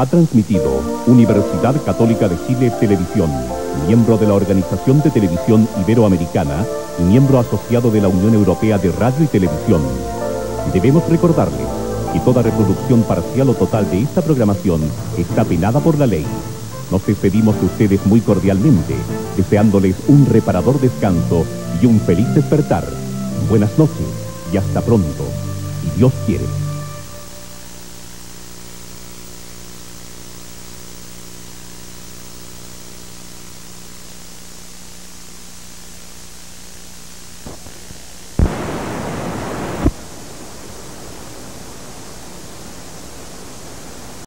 Ha transmitido Universidad Católica de Chile Televisión, miembro de la Organización de Televisión Iberoamericana y miembro asociado de la Unión Europea de Radio y Televisión. Debemos recordarles que toda reproducción parcial o total de esta programación está penada por la ley. Nos despedimos de ustedes muy cordialmente, deseándoles un reparador descanso y un feliz despertar. Buenas noches y hasta pronto, si Dios quiere.